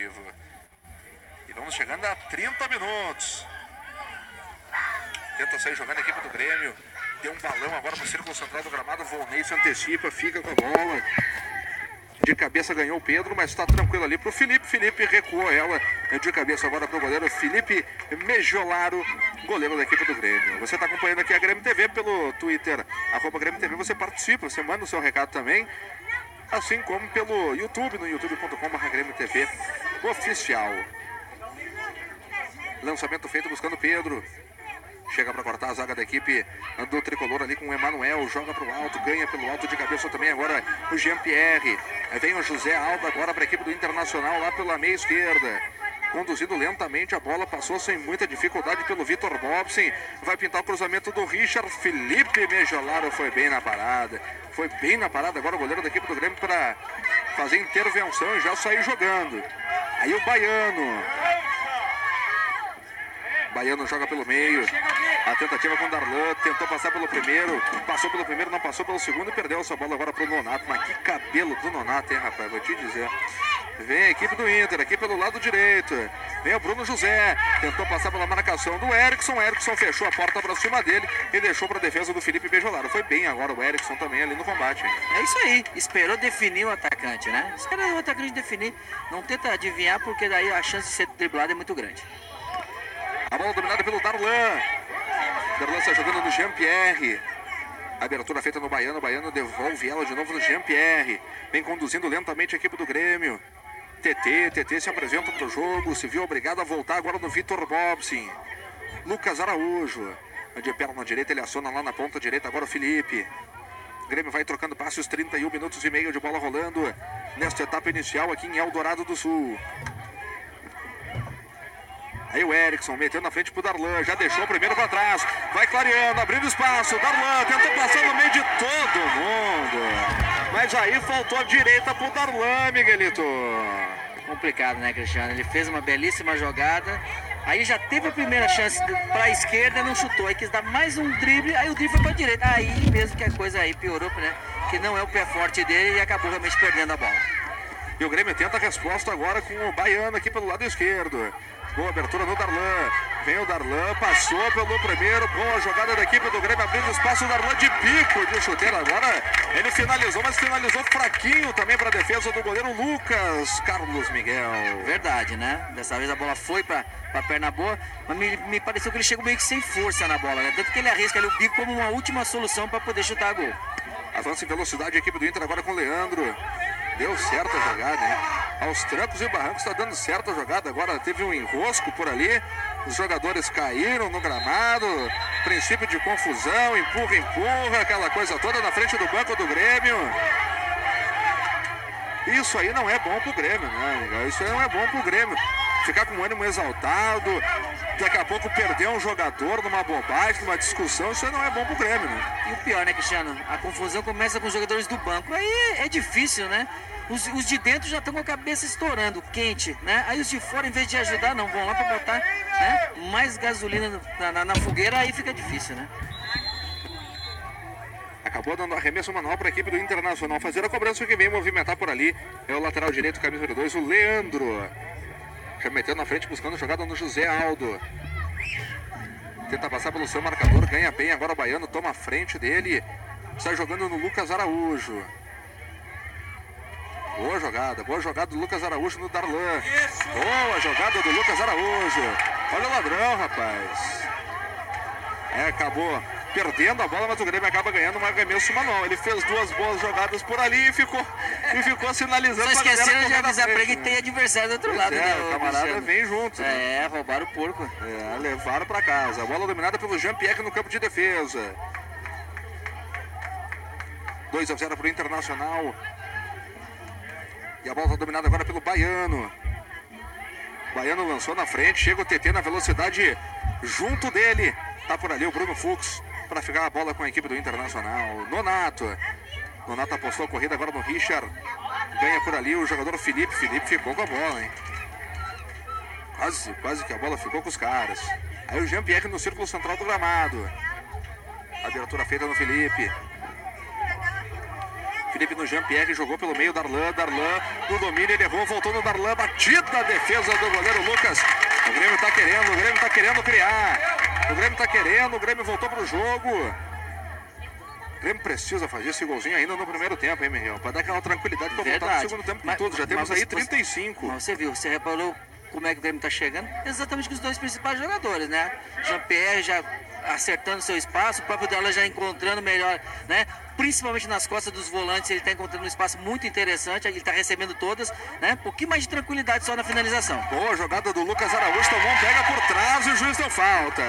positivo. E vamos chegando a 30 minutos. Tenta sair jogando a equipe do Grêmio. Deu um balão agora no círculo central do gramado. Volney se antecipa, fica com a bola. De cabeça ganhou o Pedro, mas está tranquilo ali para o Felipe. Felipe recuou ela de cabeça agora para o goleiro Felipe Mejolaro, goleiro da equipe do Grêmio. Você está acompanhando aqui a Grêmio TV pelo Twitter, arroba Grêmio TV. Você participa, você manda o seu recado também. Assim como pelo YouTube, no youtube.com.br Grêmio oficial. Lançamento feito buscando Pedro. Chega para cortar a zaga da equipe do tricolor ali com o Emanuel. Joga para o alto, ganha pelo alto de cabeça também. Agora o Jean-Pierre. Vem o José Alba agora para a equipe do Internacional lá pela meia esquerda. Conduzindo lentamente, a bola passou sem muita dificuldade pelo Vitor Bobson. Vai pintar o cruzamento do Richard. Felipe Mejolaro foi bem na parada. Foi bem na parada agora o goleiro da equipe do Grêmio para fazer intervenção e já sair jogando. Aí o Baiano Baiano joga pelo meio. A tentativa com o Darlan. Tentou passar pelo primeiro. Passou pelo primeiro, não passou pelo segundo e perdeu essa bola agora pro Nonato. Mas que cabelo do Nonato, hein, rapaz? Vou te dizer. Vem a equipe do Inter, aqui pelo lado direito. Vem o Bruno José. Tentou passar pela marcação do Erickson. Erickson fechou a porta para cima dele e deixou para a defesa do Felipe Bejolaro. Foi bem agora o Erickson também ali no combate. Hein? É isso aí. Esperou definir o atacante, né? Espera o atacante definir. Não tenta adivinhar, porque daí a chance de ser driblado é muito grande. A bola dominada pelo Darlan. Darlan está jogando no Jean-Pierre. Abertura feita no Baiano. O Baiano devolve ela de novo no Jean-Pierre. Vem conduzindo lentamente a equipe do Grêmio. TT, TT se apresenta para jogo. Se viu obrigado a voltar agora no Vitor Bobson. Lucas Araújo. De perna direita, ele aciona lá na ponta direita. Agora o Felipe. O Grêmio vai trocando passos. 31 minutos e meio de bola rolando. Nesta etapa inicial aqui em Eldorado do Sul. Aí o Erickson metendo na frente pro Darlan, já deixou o primeiro para trás, vai clareando, abrindo espaço, Darlan tentou passar no meio de todo mundo, mas aí faltou a direita pro Darlan, Miguelito. Complicado, né, Cristiano? Ele fez uma belíssima jogada, aí já teve a primeira chance para a esquerda, não chutou, aí quis dar mais um drible, aí o drible foi para direita, aí mesmo que a coisa aí piorou, né? Que não é o pé forte dele e acabou realmente perdendo a bola. E o Grêmio tenta a resposta agora com o Baiano aqui pelo lado esquerdo. Boa abertura no Darlan. Vem o Darlan, passou pelo primeiro. Boa jogada da equipe do Grêmio, abrindo espaço. O Darlan de pico de chuteira. Agora ele finalizou, mas finalizou fraquinho também para a defesa do goleiro Lucas Carlos Miguel. Verdade, né? Dessa vez a bola foi para a perna boa, mas me, me, pareceu que ele chegou meio que sem força na bola, né? Tanto que ele arrisca ali o bico como uma última solução para poder chutar a gol. Avança em velocidade a equipe do Inter agora com o Leandro. Deu certo a jogada, hein? Aos trancos e barrancos está dando certo a jogada. Agora teve um enrosco por ali. Os jogadores caíram no gramado. Princípio de confusão, empurra, empurra, aquela coisa toda na frente do banco do Grêmio. Isso aí não é bom pro Grêmio, né? Isso aí não é bom pro Grêmio. Ficar com o ânimo exaltado, daqui a pouco perder um jogador numa bobagem, numa discussão, isso não é bom pro Grêmio, né? E o pior, né, Cristiano? A confusão começa com os jogadores do banco. Aí é difícil, né? Os, os, de dentro já estão com a cabeça estourando, quente, né? Aí os de fora, em vez de ajudar, não vão lá para botar né? mais gasolina na, na, na, fogueira, aí fica difícil, né? Acabou dando arremesso manual para a equipe do Internacional fazer a cobrança que vem movimentar por ali. É o lateral direito, camisa 2, o Leandro. Já metendo na frente, buscando jogada no José Aldo. Tenta passar pelo seu marcador, ganha bem agora o Baiano, toma a frente dele. Está jogando no Lucas Araújo. Boa jogada, boa jogada do Lucas Araújo no Darlan. Boa jogada do Lucas Araújo. Olha o ladrão, rapaz. É, acabou perdendo a bola, mas o Grêmio acaba ganhando um arremesso manual. Ele fez duas boas jogadas por ali e ficou, e ficou sinalizando. Só esqueceram de avisar pra ele que tem adversário do outro pois lado, é, né? O camarada vem junto. Né? É, roubaram o porco. É, levaram pra casa. A bola dominada pelo Jean-Pierre no campo de defesa. 2 a 0 para o Internacional. E a bola está dominada agora pelo Baiano. O Baiano lançou na frente, chega o TT na velocidade junto dele. Tá por ali o Bruno Fux para ficar a bola com a equipe do Internacional. Nonato. Nonato apostou a corrida agora no Richard. Ganha por ali o jogador Felipe. Felipe ficou com a bola, hein? Quase, quase que a bola ficou com os caras. Aí o Jean-Pierre no círculo central do gramado. Abertura feita no Felipe. Felipe no Jean-Pierre, jogou pelo meio, Darlan, Darlan, no domínio, ele errou, voltou no Darlan, batida a defesa do goleiro Lucas. O Grêmio tá querendo, o Grêmio tá querendo criar. O Grêmio tá querendo, o Grêmio voltou pro jogo. O Grêmio precisa fazer esse golzinho ainda no primeiro tempo, hein, Miguel? Pra dar aquela tranquilidade pra voltar no segundo tempo com tudo. Já temos aí você- 35. Mas você viu, você reparou como é que o Grêmio tá chegando? Exatamente com os dois principais jogadores, né? Jean-Pierre já acertando seu espaço, o próprio Darlan já encontrando melhor, né? Principalmente nas costas dos volantes, ele tá encontrando um espaço muito interessante, ele tá recebendo todas, né? Um pouquinho mais de tranquilidade só na finalização. Boa jogada do Lucas Araújo, tomou um pega por trás e o juiz deu falta.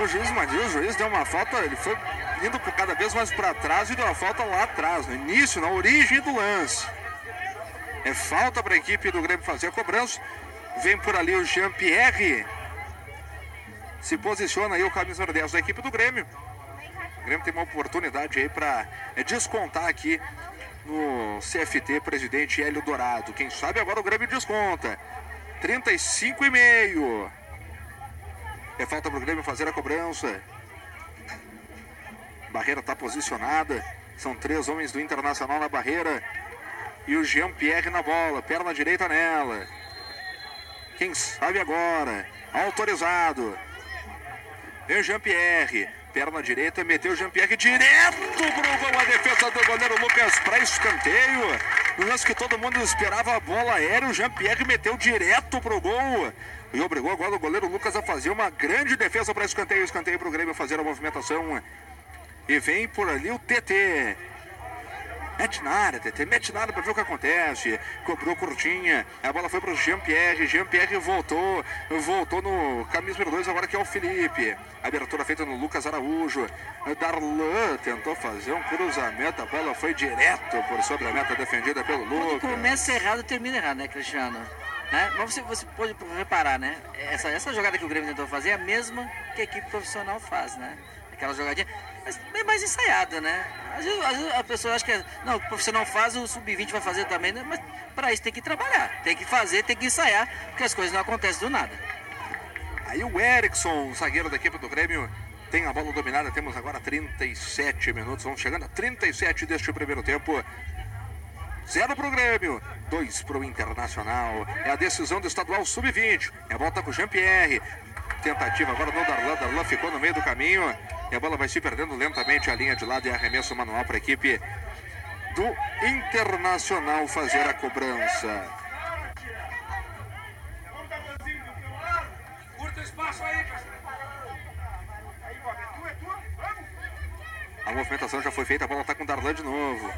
O juiz, mas o juiz deu uma falta, ele foi indo cada vez mais para trás e deu uma falta lá atrás, no início, na origem do lance. É falta para a equipe do Grêmio fazer a cobrança. Vem por ali o Jean-Pierre. Se posiciona aí o camisa 10 da equipe do Grêmio. O Grêmio tem uma oportunidade aí para descontar aqui no CFT Presidente Hélio Dourado. Quem sabe agora o Grêmio desconta. 35 e meio. É falta para o Grêmio fazer a cobrança. Barreira está posicionada. São três homens do Internacional na barreira. E o Jean-Pierre na bola. Perna direita nela. Quem sabe agora. Autorizado. Vem Jean-Pierre. Perna direita, meteu Jean-Pierre direto pro gol. A defesa do goleiro Lucas para escanteio. No lance que todo mundo esperava a bola aérea, o Jean-Pierre meteu direto pro gol. E obrigou agora o goleiro Lucas a fazer uma grande defesa para escanteio. Escanteio para o Grêmio fazer a movimentação. E vem por ali o TT. Mete na área, TT, mete na área pra ver o que acontece. Cobrou curtinha, a bola foi pro Jean-Pierre. Jean-Pierre voltou, voltou no camisa número 2, agora que é o Felipe. Abertura feita no Lucas Araújo. Darlan tentou fazer um cruzamento, a bola foi direto por sobre a meta defendida pelo Quando Lucas. começa errado, termina errado, né, Cristiano? Né? Mas você, você pode reparar, né? Essa, essa jogada que o Grêmio tentou fazer é a mesma que a equipe profissional faz, né? Aquela jogadinha, mas bem mais ensaiada, né? Às vezes, às vezes a pessoa acha que é, não, o profissional faz, o sub-20 vai fazer também, né? Mas para isso tem que trabalhar, tem que fazer, tem que ensaiar, porque as coisas não acontecem do nada. Aí o Erickson, zagueiro da equipe do Grêmio, tem a bola dominada. Temos agora 37 minutos. Vamos chegando a 37 deste primeiro tempo. Zero pro Grêmio, dois pro Internacional. É a decisão do estadual sub-20. É a volta com o Jean-Pierre. Tentativa agora no Darlan. Darlan ficou no meio do caminho. E a bola vai se perdendo lentamente a linha de lado e arremesso manual para a equipe do Internacional fazer a cobrança. A movimentação já foi feita, a bola tá com o Darlan de novo.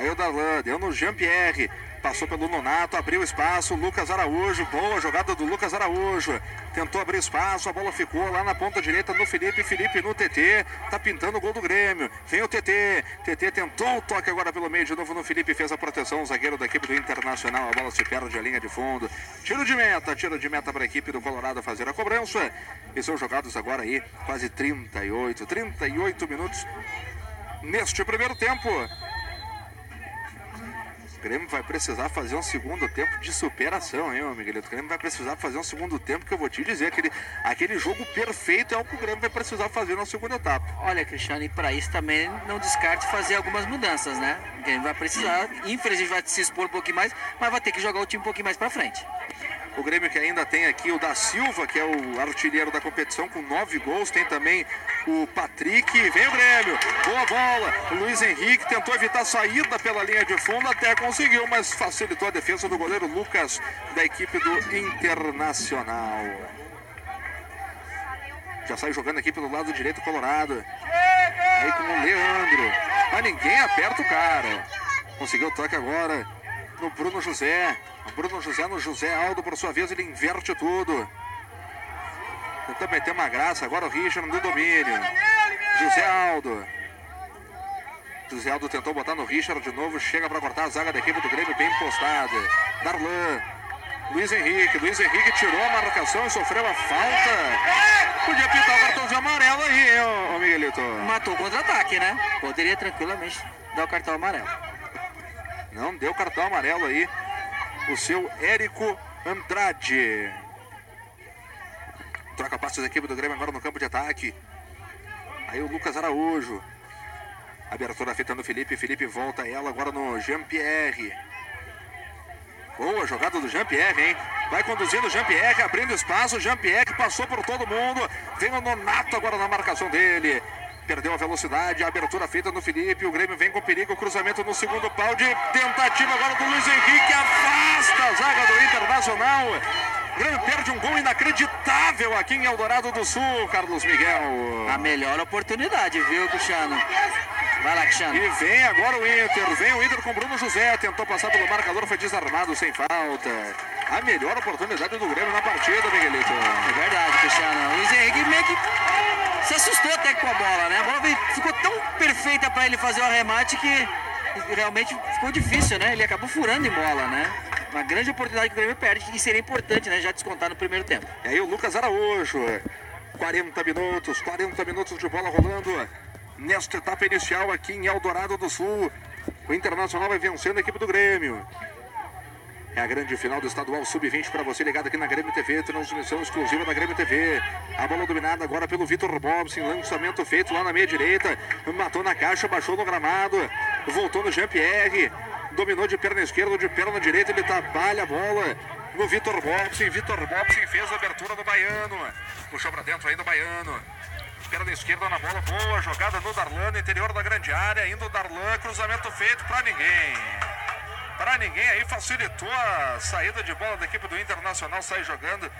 Aí o Darlan deu no Jean-Pierre, passou pelo Nonato, abriu espaço, Lucas Araújo, boa jogada do Lucas Araújo. Tentou abrir espaço, a bola ficou lá na ponta direita no Felipe, Felipe no TT, tá pintando o gol do Grêmio. Vem o TT, TT tentou o toque agora pelo meio de novo no Felipe, fez a proteção, o zagueiro da equipe do Internacional, a bola se perde a linha de fundo. Tiro de meta, tiro de meta para a equipe do Colorado fazer a cobrança. E são jogados agora aí quase 38, 38 minutos neste primeiro tempo. O Grêmio vai precisar fazer um segundo tempo de superação, hein, meu Miguelito? O Grêmio vai precisar fazer um segundo tempo que eu vou te dizer, aquele, aquele jogo perfeito é o que o Grêmio vai precisar fazer na segunda etapa. Olha, Cristiano, e para isso também não descarte fazer algumas mudanças, né? O Grêmio vai precisar, infelizmente vai se expor um pouquinho mais, mas vai ter que jogar o time um pouquinho mais para frente. O Grêmio que ainda tem aqui o da Silva, que é o artilheiro da competição, com nove gols. Tem também o Patrick. Vem o Grêmio. Boa bola. O Luiz Henrique tentou evitar a saída pela linha de fundo, até conseguiu, mas facilitou a defesa do goleiro Lucas, da equipe do Internacional. Já sai jogando aqui pelo lado direito Colorado. Aí com o Leandro. Mas ninguém aperta o cara. Conseguiu o toque agora no Bruno José. O Bruno José no José Aldo, por sua vez, ele inverte tudo. Tentou meter uma graça. Agora o Richard no domínio. José Aldo. José Aldo tentou botar no Richard de novo. Chega para cortar a zaga da equipe do Grêmio, bem postada. Darlan. Luiz Henrique. Luiz Henrique tirou a marcação e sofreu a falta. Podia pintar o cartãozinho amarelo aí, ô Miguelito. Matou o contra-ataque, né? Poderia tranquilamente dar o cartão amarelo. Não deu cartão amarelo aí. O seu Érico Andrade. Troca passes da equipe do Grêmio agora no campo de ataque. Aí o Lucas Araújo. Abertura feita no Felipe. Felipe volta ela agora no Jean-Pierre. Boa jogada do Jean-Pierre, hein? Vai conduzindo o Jean-Pierre, abrindo espaço. Jean-Pierre passou por todo mundo. Vem o Nonato agora na marcação dele. Perdeu a velocidade, a abertura feita no Felipe. O Grêmio vem com perigo. Cruzamento no segundo pau de tentativa agora do Luiz Henrique. Afasta a zaga do Internacional. O Grêmio perde um gol inacreditável aqui em Eldorado do Sul, Carlos Miguel. A melhor oportunidade, viu, Cristiano? Vai lá, Cristiano. E vem agora o Inter. Vem o Inter com Bruno José. Tentou passar pelo marcador, foi desarmado sem falta. A melhor oportunidade do Grêmio na partida, Miguelito. É verdade, Cristiano. O Luiz Henrique meio que se assustou até com a bola, né? A bola ficou tão perfeita para ele fazer o arremate que realmente ficou difícil, né? Ele acabou furando em bola, né? Uma grande oportunidade que o Grêmio perde e seria importante, né? Já descontar no primeiro tempo. E aí o Lucas Araújo. 40 minutos, 40 minutos de bola rolando nesta etapa inicial aqui em Eldorado do Sul. O Internacional vai vencendo a equipe do Grêmio. É a grande final do estadual sub-20 para você ligado aqui na Grêmio TV, transmissão exclusiva da Grêmio TV. A bola dominada agora pelo Vitor Bobson, lançamento feito lá na meia direita, matou na caixa, baixou no gramado, voltou no Jean-Pierre, dominou de perna esquerda, de perna direita, ele trabalha a bola no Vitor Bobson. Vitor Bobson fez a abertura do Baiano, puxou para dentro ainda o Baiano. Perna esquerda na bola, boa jogada no Darlan, interior da grande área, indo o Darlan, cruzamento feito para ninguém para ninguém aí, facilitou a saída de bola da equipe do Internacional, sai jogando.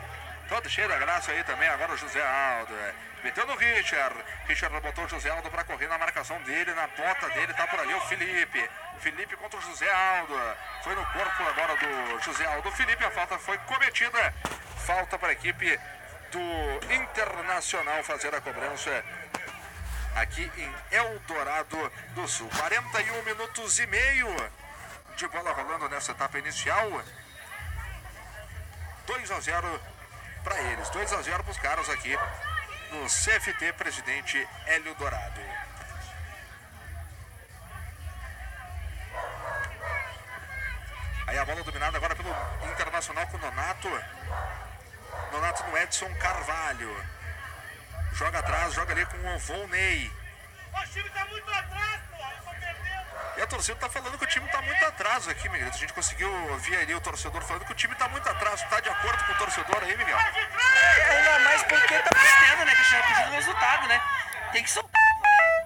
Todo cheio da graça aí também, agora o José Aldo. É. Meteu no Richard. Richard botou o José Aldo para correr na marcação dele, na bota dele, tá por ali o Felipe. Felipe contra o José Aldo. Foi no corpo agora do José Aldo. Felipe, a falta foi cometida. Falta para a equipe do Internacional fazer a cobrança aqui em Eldorado do Sul. 41 minutos e meio de bola rolando nessa etapa inicial. 2 a 0 para eles, 2 a 0 para os caras aqui no CFT Presidente Hélio Dourado. Aí a bola dominada agora pelo Internacional com Nonato. Nonato no Edson Carvalho. Joga atrás, joga ali com o Volney. O time tá muito atrás. E a torcida tá falando que o time tá muito atrás aqui, Miguel. A gente conseguiu ouvir ali o torcedor falando que o time tá muito atrás. Tá de acordo com o torcedor aí, Miguel? É, ainda mais porque tá perdendo, né? Que já pedindo resultado, né? Tem que soltar.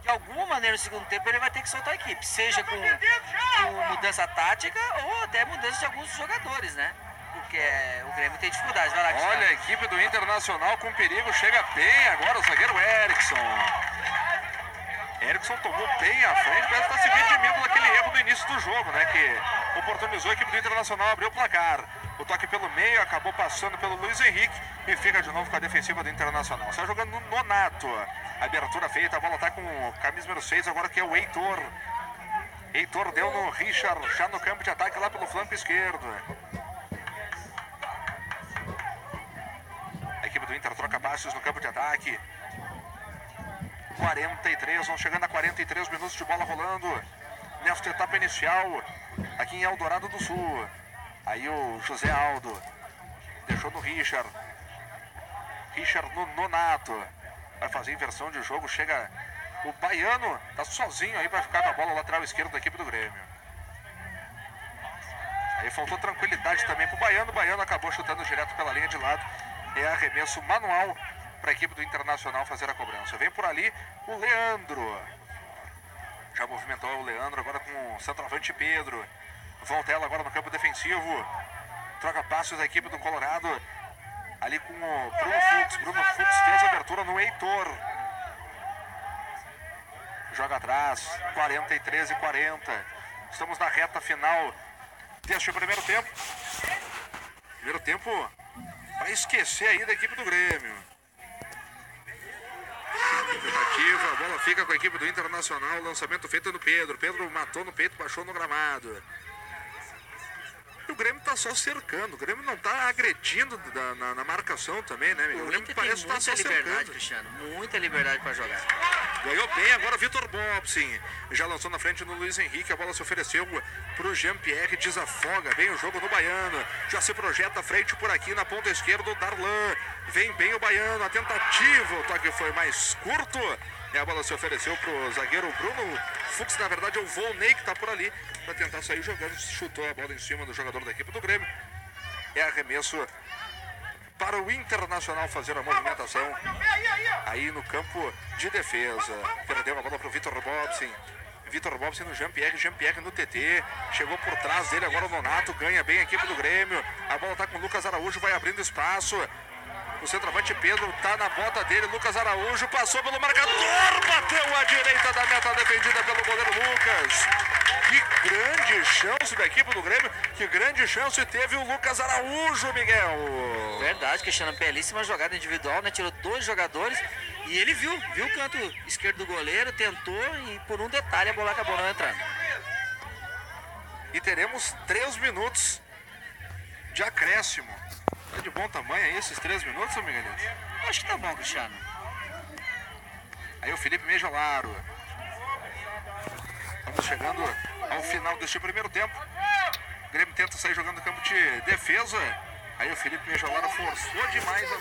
De alguma maneira no segundo tempo ele vai ter que soltar a equipe. Seja com, com mudança tática ou até mudança de alguns jogadores, né? Porque o Grêmio tem dificuldades. Vai lá. Olha a equipe do Internacional com perigo. Chega bem agora o zagueiro Erickson. Erickson tomou bem à frente, parece estar se redimindo daquele erro do início do jogo, né? Que oportunizou a equipe do Internacional abrir o placar. O toque pelo meio acabou passando pelo Luiz Henrique e fica de novo com a defensiva do Internacional. Está jogando no Nonato. Abertura feita, a bola está com o camisa número 6, agora que é o Heitor. Heitor deu no Richard, já no campo de ataque lá pelo flanco esquerdo. A equipe do Inter troca passes no campo de ataque. 43, vão chegando a 43 minutos de bola rolando nesta etapa inicial aqui em Eldorado do Sul. Aí o José Aldo deixou no Richard. Richard no Nonato. Vai fazer inversão de jogo. Chega o Baiano, tá sozinho aí para ficar com a bola lateral esquerda da equipe do Grêmio. Aí faltou tranquilidade também pro Baiano. O Baiano acabou chutando direto pela linha de lado. É arremesso manual para a equipe do Internacional fazer a cobrança. Vem por ali o Leandro. Já movimentou o Leandro agora com o centroavante Pedro. Volta ela agora no campo defensivo. Troca passos da equipe do Colorado. Ali com o Bruno Fux. Bruno Fux fez a abertura no Heitor. Joga atrás. 43 e 40. Estamos na reta final deste primeiro tempo. Primeiro tempo para esquecer aí da equipe do Grêmio. Tentativa, a bola fica com a equipe do Internacional. Lançamento feito no Pedro. Pedro matou no peito, baixou no gramado. E o Grêmio tá só cercando. O Grêmio não tá agredindo da, na, na, marcação também, né? O, o Grêmio parece estar tá só liberdade, cercando. Cristiano. Muita liberdade para jogar. Ganhou bem agora o Vitor Bobsin. Já lançou na frente no Luiz Henrique. A bola se ofereceu para o Jean-Pierre. Desafoga. Vem o jogo no Baiano. Já se projeta à frente por aqui na ponta esquerda o Darlan. Vem bem o Baiano. A tentativa. O toque foi mais curto. E a bola se ofereceu para o zagueiro Bruno Fux. Na verdade é o Volney que está por ali para tentar sair jogando. Chutou a bola em cima do jogador da equipe do Grêmio. É arremesso para o Internacional fazer a movimentação aí no campo de defesa. Perdeu a bola para o Vitor Bobson. Vitor Bobson no Jean-Pierre, Jean-Pierre no TT. Chegou por trás dele agora o Nonato, ganha bem a equipe do Grêmio. A bola está com o Lucas Araújo, vai abrindo espaço. O centroavante Pedro tá na bota dele. Lucas Araújo passou pelo marcador, bateu à direita da meta defendida pelo goleiro Lucas. Que grande chance da equipe do Grêmio. Que grande chance teve o Lucas Araújo, Miguel. Verdade, Cristiano, belíssima jogada individual, né? Tirou dois jogadores e ele viu, viu o canto esquerdo do goleiro, tentou e por um detalhe a bola acabou não entrando. E teremos três minutos de acréscimo. É de bom tamanho aí esses três minutos, Miguelito? Acho que tá bom, Cristiano. Aí o Felipe Mejolaro. Estamos chegando ao final deste primeiro tempo. O Grêmio tenta sair jogando no campo de defesa. Aí o Felipe Mejolaro forçou demais a